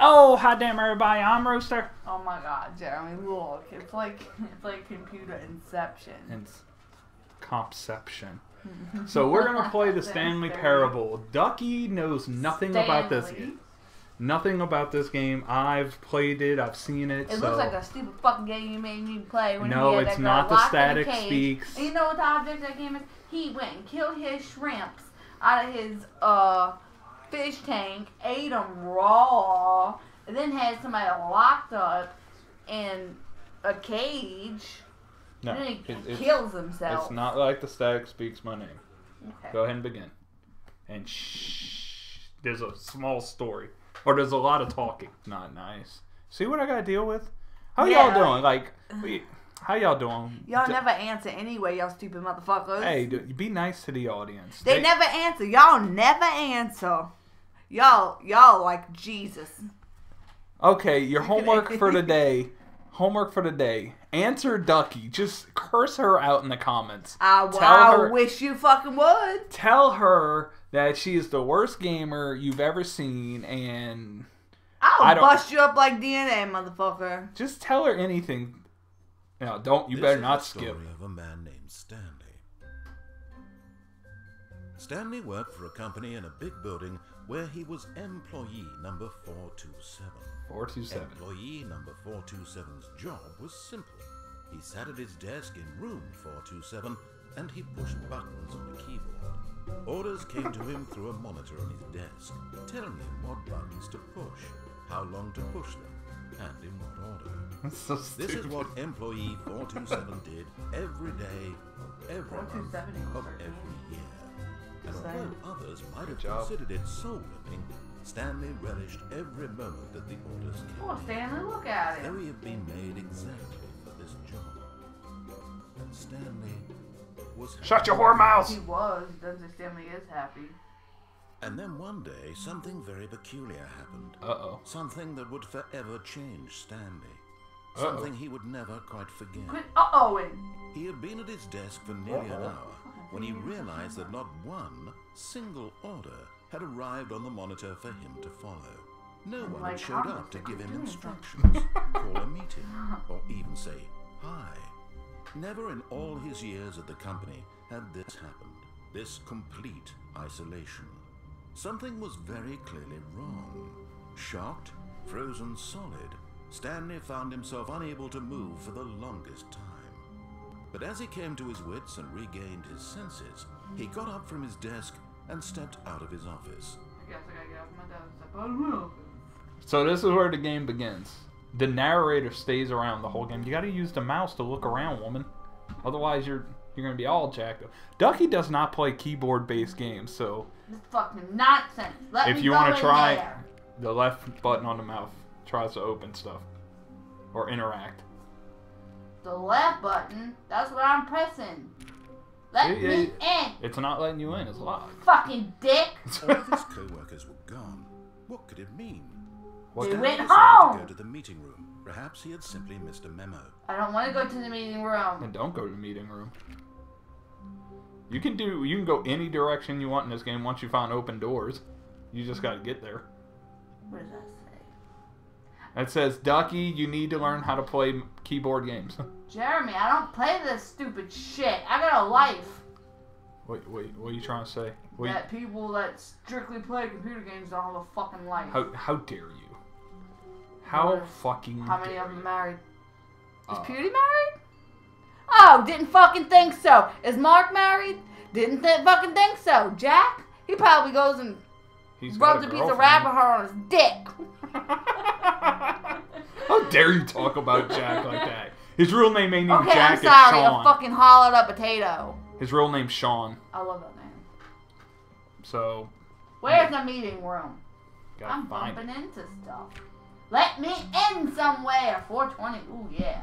Oh, hi damn everybody, I'm Rooster. Oh my god, Jeremy, look. It's like it's like computer inception. It's Compception. So we're gonna play the Stanley Parable. Duckie knows nothing about this Stanley. game. Nothing about this game. I've played it. I've seen it. It so looks like a stupid fucking game you made me play when No, he had it's that girl not the locked in a static cage. speaks. And you know what the object of that game is? He went and killed his shrimps out of his uh fish tank, ate them raw, and then had somebody locked up in a cage. no, and then he it- it's, kills himself. it's not like the static speaks my name. Okay. Go ahead and begin. And shh, there's a small story, or there's a lot of talking. Not nice. See what I gotta deal with? How Yeah. y'all doing? Like, we, how y'all doing? Y'all D- never answer anyway, y'all stupid motherfuckers. Hey, d- be nice to the audience. They never answer. Y'all never answer. Y'all, y'all like Jesus. Okay, your homework for today. Homework for today. Answer Duckie. Just curse her out in the comments. I, Tell I her- wish you fucking would. Tell her that she is the worst gamer you've ever seen, and I'll I bust you up like DNA, motherfucker. just tell her anything. No, don't. You This better is not the skip. of a man named Stanley. Stanley worked for a company in a big building where he was employee number 427. Four two seven. Employee number 427's job was simple. He sat at his desk in room 427 and he pushed buttons on a keyboard. Orders came to him through a monitor on his desk, telling him what buttons to push, how long to push them, and in what order. So This is what employee 427 did every day, every month of every year. And although others might have considered it soul-winning, Stanley relished every moment that the orders came. Oh, Stanley, look at it! Though him. he had been made exactly for this job. And Stanley was Shut your whore mouth. He was. Doesn't Stanley is happy. And then one day, something very peculiar happened. Uh oh. Something that would forever change Stanley. Uh-oh. Something he would never quite forget. Quit uh-ohing. He had been at his desk for nearly an hour when he realized that not one single order had arrived on the monitor for him to follow. No one Like had showed up to give him instructions, call a meeting, or even say hi. Never in all his years at the company had this happened. This complete isolation. Something was very clearly wrong. Shocked, frozen solid, Stanley found himself unable to move for the longest time. But as he came to his wits and regained his senses, he got up from his desk and stepped out of his office. I guess I gotta get off my desk. Out of my office. So this is where the game begins. The narrator stays around the whole game. You got to use the mouse to look around, woman. Otherwise, you're you're gonna be all jacked up. Duckie does not play keyboard-based games, so This fucking nonsense. Let if me you go want to try there. the left button on the mouse tries to open stuff or interact. The left button, that's what I'm pressing. Let Yeah, me yeah, in, It's not letting you in. It's locked. fucking dick. All of his co-workers were gone. What could it mean? What They the- Stanley went decided to home. go to the meeting room. Perhaps he had simply missed a memo. I don't want to go to the meeting room. And don't go to the meeting room. You can do. You can go any direction you want in this game once you find open doors. You just got to get there. What does that say? It says, Duckie, you need to learn how to play keyboard games. Jeremy, I don't play this stupid shit. I got a life. wait, wait, what are you trying to say? Wait, That people that strictly play computer games don't have a fucking life. how, how dare you? How fucking How many of them you? married? Is Uh, Pewdie married? Oh, didn't fucking think so. Is Mark married? Didn't th- fucking think so. Jack? He probably goes and He's rubs a, piece of rabbit hair on his dick. How dare you talk about Jack like that? His real name ain't even Okay, Jack, I'm it's sorry. Sean. A fucking hollowed up potato. His real name's Sean. I love that name. So, Where's the meeting room? I'm bumping it. into stuff. Let me in somewhere. 420. Ooh, yeah.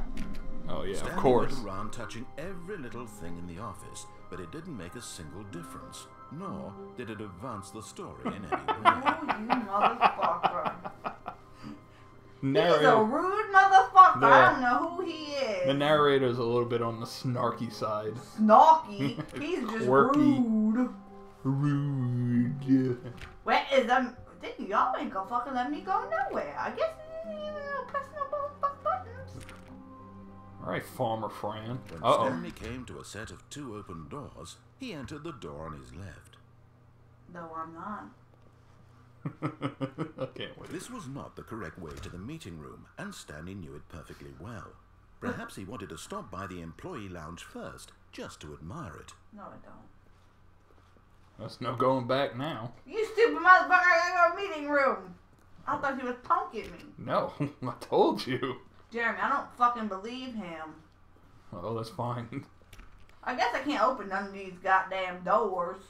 Oh, yeah, Stanley of course. went around touching every little thing in the office, but it didn't make a single difference. Nor did it advance the story in any way. Oh, you motherfucker. He's a rude motherfucker. The- I don't know who he is. the narrator's a little bit on the snarky side. Snarky. He's just Quirky. rude. Rude. Rude. Where is them? Didn't y'all ain't gonna fucking let me go nowhere. I guess you didn't even know press no bu- fuck buttons. All right, Farmer Fran. When Uh oh. Stanley came to a set of two open doors, he entered the door on his left. No, I'm not. I can't wait. This was not the correct way to the meeting room, and Stanley knew it perfectly well. Perhaps he wanted to stop by the employee lounge first, just to admire it. No, I don't. There's no going back now. You stupid motherfucker! I gotta go to meeting room. I thought he was punking me. No, I told you. Jeremy, I don't fucking believe him. Oh, that's fine. I guess I can't open none of these goddamn doors.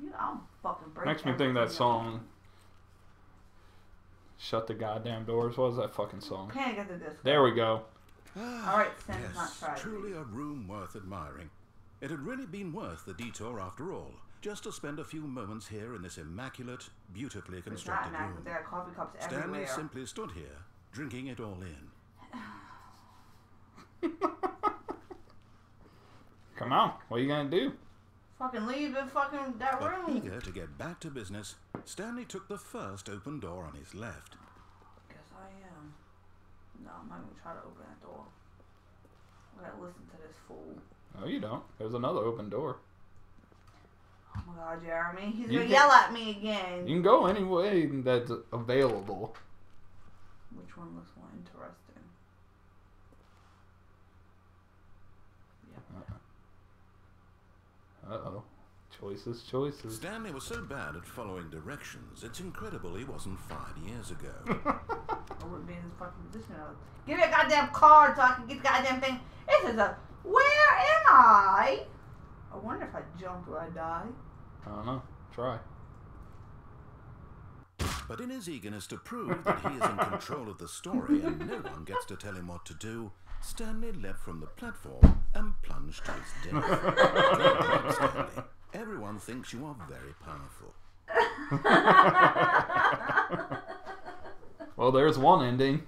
You, I'll fucking break. Makes me think that everything. song. Shut the goddamn doors. What was that fucking song? Panic at the disco. There we go. Alright, Stan's yes, not tried. truly a room worth admiring. It had really been worth the detour after all, just to spend a few moments here in this immaculate, beautifully constructed room. there are coffee cups Stanley everywhere. simply stood here, drinking it all in. Come on. What are you gonna do? Fucking leave the fucking that But room. eager to get back to business, Stanley took the first open door on his left. Guess I am. No, I'm not gonna try to open that door. I gotta listen to this fool. No, you don't. There's another open door. Oh my god, Jeremy. He's You gonna can- yell at me again. You can go any way that's available. Which one looks more interesting? Yep. Uh oh. Choices, choices. Stanley was so bad at following directions, it's incredible he wasn't five years ago. I wouldn't be in this fucking position. I would- Give me a goddamn card so I can get the goddamn thing. This is a. Where am I? I wonder if I jump, will I die? I don't know. Try. But in his eagerness to prove that he is in control of the story and no one gets to tell him what to do, Stanley leapt from the platform and plunged to his death. Stanley. Everyone thinks you are very powerful. Well, there's one ending.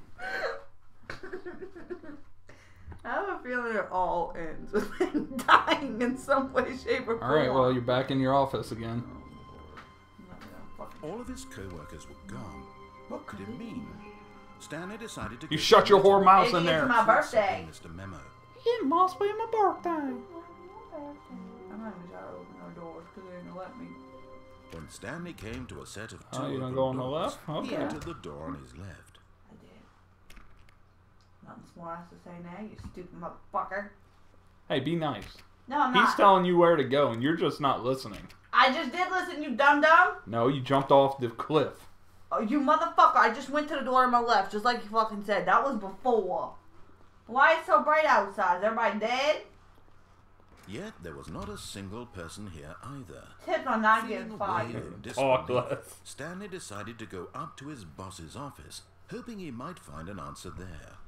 I have a feeling it all ends with him dying in some way, shape, or form. All right. Well, you're back in your office again. I'm not gonna fucking- All of his co-workers were gone. What could it mean? Stanley decided to You shut your whore mouth Maybe in it's there. my birthday. Missed a memo. It must be my birthday. I'm not even trying to open no doors because they ain't gonna let me. When Stanley came to a set of oh, two Oh, you gonna open go on the doors, left? he Okay. entered the door on his left. I did. Nothing smart else to say now, you stupid motherfucker. Hey, be nice. No, I'm He's not. telling you where to go, and you're just not listening. I just did listen, you dumb dumb. No, you jumped off the cliff. Oh, you motherfucker! I just went to the door on my left, just like you fucking said. That was before. Why it's so bright outside? Is everybody dead? Yet there was not a single person here either. Tip on not getting fired. Talk less. Stanley decided to go up to his boss's office, hoping he might find an answer there.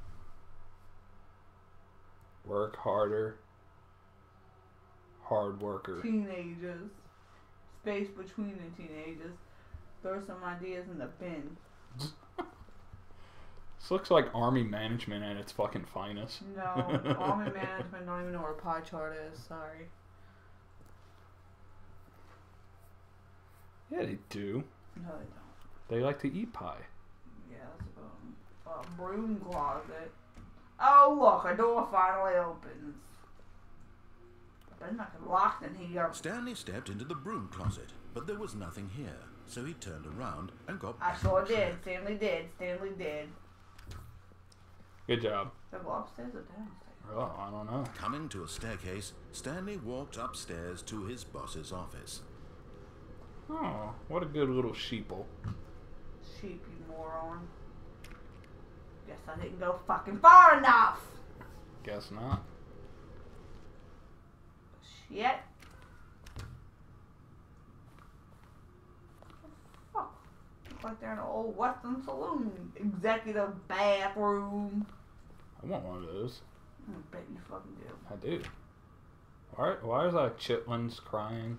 Work harder. Hard worker. Teenagers. Space between the teenagers. Throw some ideas in the bin. This looks like army management at its fucking finest. No, army management don't even know what a pie chart is. Sorry. Yeah, they do. No, they don't. They like to eat pie. Yeah, a, a broom closet. Oh look, a door finally opens. But not locked in here. Stanley stepped into the broom closet, but there was nothing here, so he turned around and got I back sure on did. Stanley did. Stanley did. Good job. Did I go upstairs or downstairs? Oh, I don't know. Coming to a staircase, Stanley walked upstairs to his boss's office. Oh, what a good little sheeple. Sheep, you moron. Guess I didn't go fucking far enough. Guess not. Shit. Fuck. Look like they're in an old Western saloon. Executive bathroom. I want one of those. I bet you fucking do. I do. Why, why is that chitlins crying?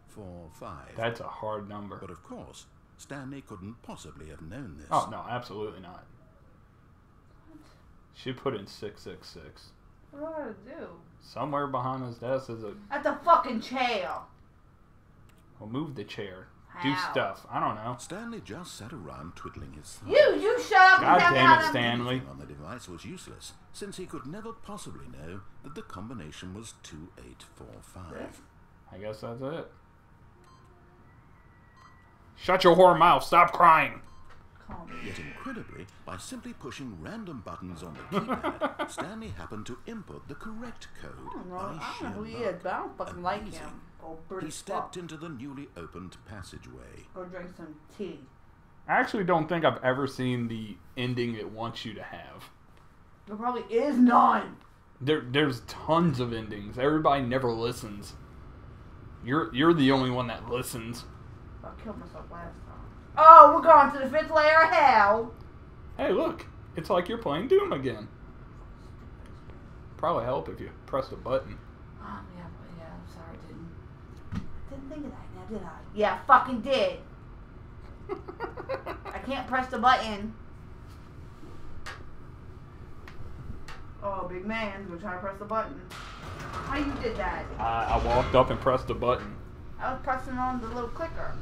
2845. That's a hard number. But of course, Stanley couldn't possibly have known this. Oh no, absolutely not. She put in six six six. What do I gotta do? Somewhere behind his desk is a. At the fucking chair. Well, move the chair. Do stuff. I don't know. Stanley just sat around twiddling his thumb. You, you shut up God and tell damn it, Stanley. On the device was useless, since he could never possibly know that the combination was 2845. I guess that's it. Shut your whore mouth. Stop crying. Yet incredibly, by simply pushing random buttons on the keypad, Stanley happened to input the correct code I don't know, by I don't know who he is, but I don't fucking like him. Oh, He stepped into the newly opened passageway. Go drink some tea. I actually don't think I've ever seen the ending it wants you to have. There probably is none. There, there's tons of endings. Everybody never listens. You're, you're the only one that listens. I killed myself last time. Oh, we're going to the fifth layer of hell. Hey, look, it's like you're playing Doom again. Probably help if you pressed a button. Oh, yeah, yeah, I'm sorry, I didn't. Didn't think of that now, did I? Yeah, I fucking did. I can't press the button. Oh, big man's gonna try to press the button. How you did that? I, I walked up and pressed the button. I was pressing on the little clicker.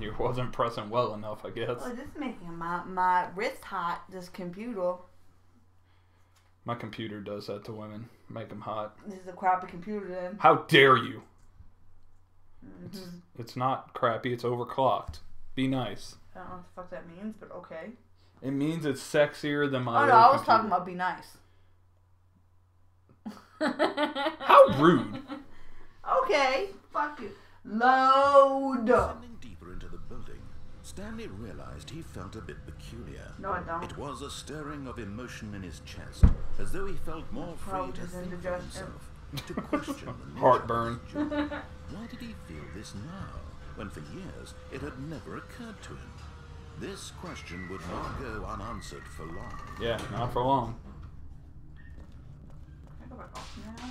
You wasn't pressing well enough, I guess. Oh, this is making my, my wrist hot, this computer. My computer does that to women, make them hot. This is a crappy computer then. How dare you? It's, Mhm. it's not crappy, it's overclocked. Be nice. I don't know what the fuck that means, but okay. It means it's sexier than my Oh no, I was computer. talking about be nice. How rude. Okay, fuck you. Load. Descending deeper into the building, Stanley realized he felt a bit peculiar. No, I don't. It was a stirring of emotion in his chest, as though he felt more free to think for himself, to question the nature Heartburn. of his job. Why did he feel this now, when for years it had never occurred to him? This question would not go unanswered for long. Yeah, not for long. Can I go back off now?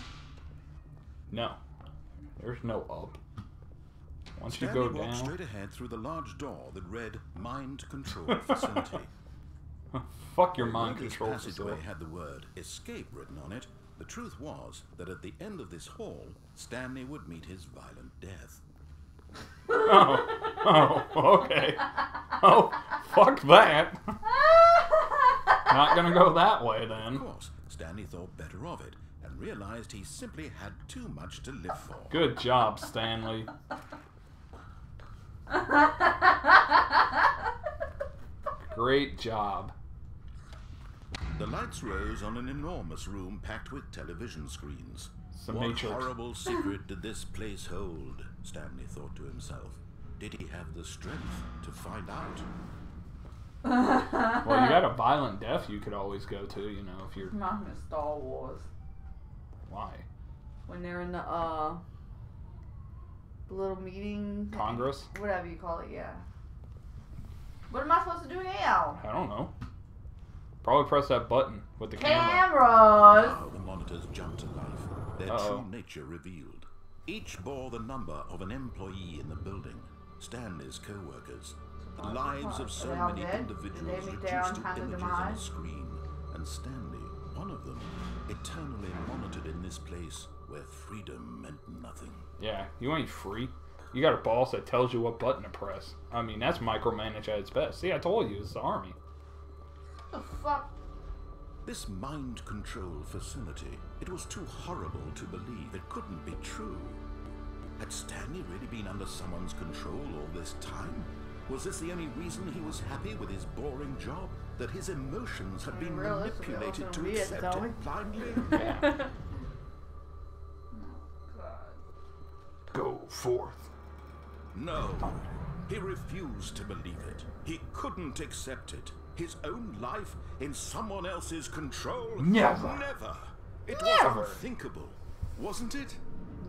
No. There's no up. Once you Stanley go walked down. straight ahead through the large door that read Mind Control Facility. Fuck your Although mind this control passageway facility. had the word escape written on it, the truth was that at the end of this hall, Stanley would meet his violent death. Oh, oh, okay. Oh, fuck that. Not gonna go that way then. Of then. course, Stanley thought better of it and realized he simply had too much to live for. Good job, Stanley. Great job. The lights rose on an enormous room packed with television screens. It's the what Matrix. horrible secret did this place hold? Stanley thought to himself. Did he have the strength to find out? Well, you got a violent death you could always go to, you know, if you're. Reminds me of Star Wars. Why? When they're in the uh the little meeting Congress? whatever you call it, yeah. What am I supposed to do now? I don't know. Probably press that button with the camera. Cameras! Now the monitors jumped to life, their Uh-oh. true nature revealed. Each bore the number of an employee in the building, Stanley's co-workers. The lives of so Are they all many dead? individuals Did they meet their reduced to images on a screen, and Stanley, one of them, eternally monitored in this place where freedom meant nothing. Yeah, you ain't free. You got a boss that tells you what button to press. I mean, that's micromanage at its best. See, I told you, it's the army. The fuck? This mind control facility, it was too horrible to believe it couldn't be true. Had Stanley really been under someone's control all this time? Was this the only reason he was happy with his boring job? That his emotions had been manipulated to we had to accept tell it blindly? forth. No. He refused to believe it. He couldn't accept it. His own life in someone else's control? Never. Never. It Never. was unthinkable, wasn't it?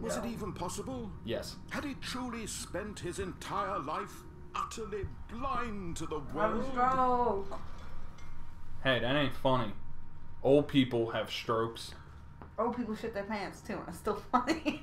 Was No. it even possible? Yes. Had he truly spent his entire life utterly blind to the Have a world? stroke. Hey, that ain't funny. Old people have strokes. Old people shit their pants too, and it's still funny.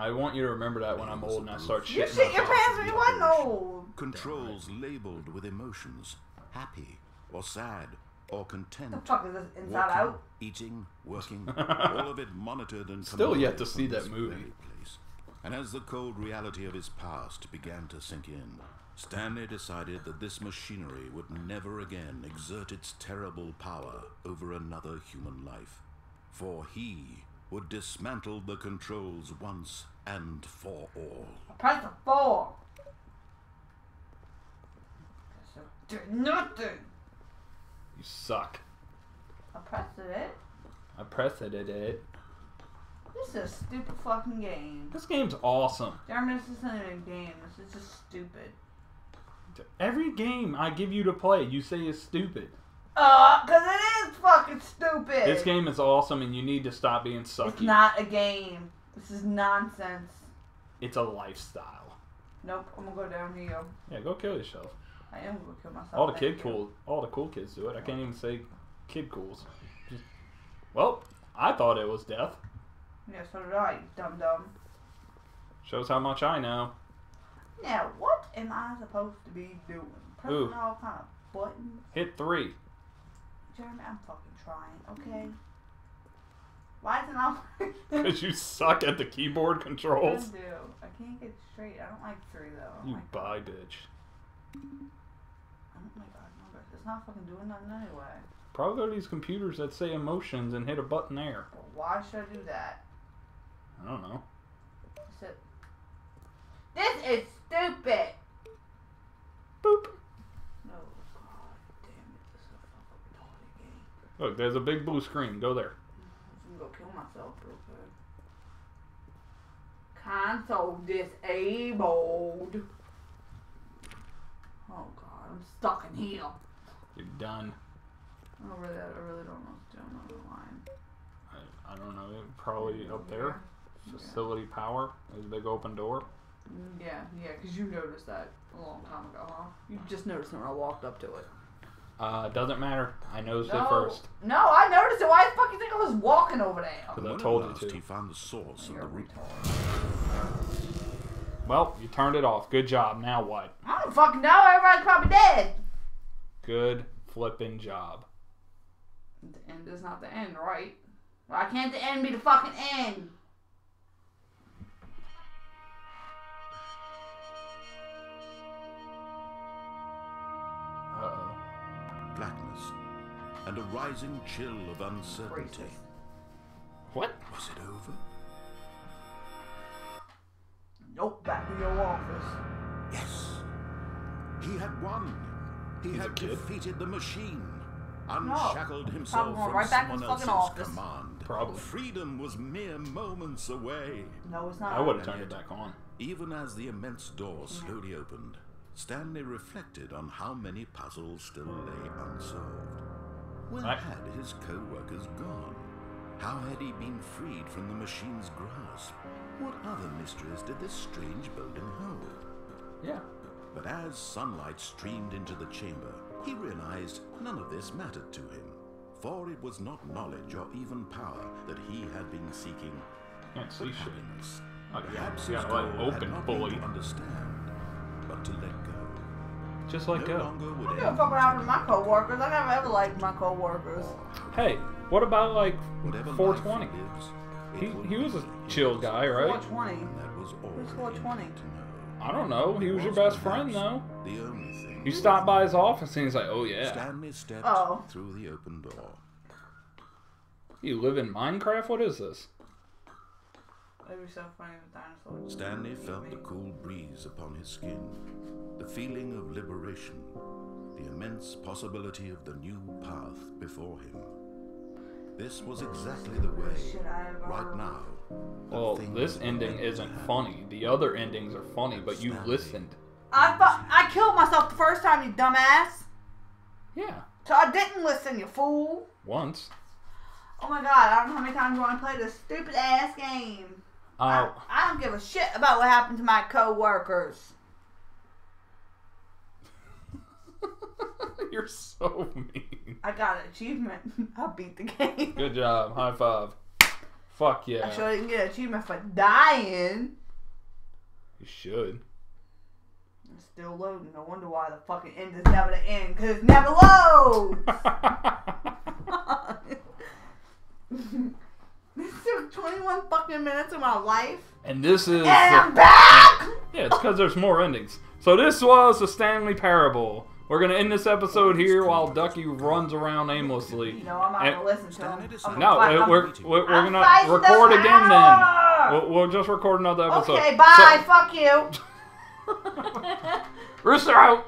I want you to remember that when I'm old and I start shitting. you shit your pants when you wasn't old. Controls labeled with emotions, happy or sad or content. The fuck is this inside Walking, out? eating, working, all of it monitored and Still yet to see that movie. very place. And as the cold reality of his past began to sink in, Stanley decided that this machinery would never again exert its terrible power over another human life. For he would dismantle the controls once and for all. Press the four. Did nothing. You suck. I pressed it. Eh? I pressed it. it. This is a stupid fucking game. This game's awesome. Jeremy, this isn't a game. This is just stupid. Every game I give you to play, you say is stupid. Uh, cause it is fucking stupid. This game is awesome, and you need to stop being sucky. It's not a game. This is nonsense. It's a lifestyle. Nope, I'm gonna go down here. Yeah, go kill yourself. I am gonna kill myself. All the kid you. cool, all the cool kids do it. I can't even say kid cools. Just, well, I thought it was death. Yeah, so did I, dum dum. Shows how much I know. Now, what am I supposed to be doing? Pressing Ooh. all kind of buttons? Hit three. Jeremy, I'm fucking trying, okay? Why is it not all Because you suck at the keyboard controls. I do. I can't get straight. I don't like three though. You like, bye, bitch. Don't like numbers. It's not fucking doing nothing anyway. Probably go to these computers that say emotions and hit a button there. But why should I do that? I don't know. This is stupid. Boop. No, god damn it. This is a fucking retarded game. Look, there's a big blue screen. Go there. I'm gonna go kill myself real quick. Console disabled. Oh god, I'm stuck in here. You're done. I really, I really don't know on the line. I, I don't know. Probably up there. Facility power. There's a big open door. Mm, Yeah, yeah, because you noticed that a long time ago, huh? You just noticed it when I walked up to it. Uh, doesn't matter. I noticed no, it first. No, I noticed it. Why the fuck you think I was walking over there? Because I told you to. he found the source of You're the root. retard. Well, you turned it off. Good job. Now what? I don't fucking know. Everybody's probably dead. Good flipping job. The end is not the end, right? Why can't the end be the fucking end? Blackness, and a rising chill of uncertainty. What? Was it over? Nope, back in your office. Yes. He had won. He He's had defeated the machine. Unshackled himself from right back someone his else's office. command. Probably. Freedom was mere moments away. No, it's not. I would have turned it back on. Even as the immense door mm. slowly opened, Stanley reflected on how many puzzles still lay unsolved. Where Right. had his co-workers gone? How had he been freed from the machine's grasp? What other mysteries did this strange building hold? Yeah. But as sunlight streamed into the chamber, he realized none of this mattered to him. For it was not knowledge or even power that he had been seeking, Can't see shit. Perhaps you his let goal had not fully. been to understand, but to let go. Just let no go. longer I don't give a fuck what happened to my coworkers. I never ever liked my coworkers. Hey, what about like Whatever 420? he lives, He, he was a chill his. guy, right? 420. And that was all Who's 420? needed to know. I don't know. He was your best friend, though. The only thing. You stopped by his office and he's like, "Oh yeah, Stanley stepped Oh. through the open door. you live in Minecraft. What is this?" It would be so funny with dinosaurs. Stanley felt the cool breeze upon his skin, the feeling of liberation, the immense possibility of the new path before him. This was exactly the way, Shit I ever uh, right now. Well, this ending isn't funny. The other endings are funny, but you Stanley. listened. I thought I killed myself the first time, you dumbass. Yeah, So I didn't listen, you fool. once. Oh my god, I don't know how many times I want to play this stupid ass game. I, Uh, I don't give a shit about what happened to my coworkers. you're so mean. I got an achievement. I beat the game. Good job. High five. Fuck yeah. I sure didn't get an achievement for dying. You should. It's still loading. No wonder why the fucking end is never the end, because it never loads. this took 21 fucking minutes of my life. and this is. And I'm back! Yeah, it's because there's more endings. So this was the Stanley Parable. We're gonna end this episode here while Duckie runs around aimlessly. You know, I'm not And- gonna listen to him. I'm No, gonna we're, we're, we're gonna record the again then. We'll, we'll just record another episode. Okay, bye. So- Fuck you. Rooster out!